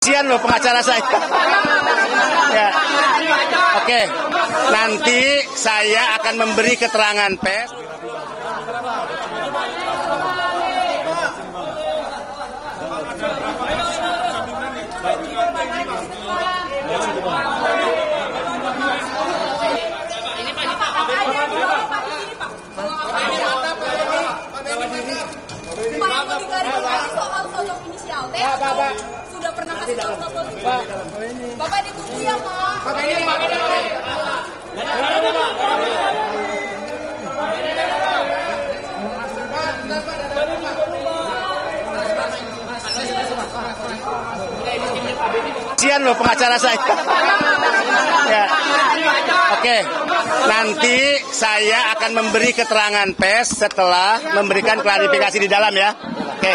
Kasihan loh pengacara saya. ya. Oke, nanti saya akan memberi keterangan pers. Pak, inisial T atau sudah pernah kasih tahu sosok Pak. Bapak ditunggu ya, Pak. Kasihan loh pengacara saya. ya. Oke, nanti saya akan memberi keterangan pers setelah memberikan klarifikasi di dalam ya. Oke.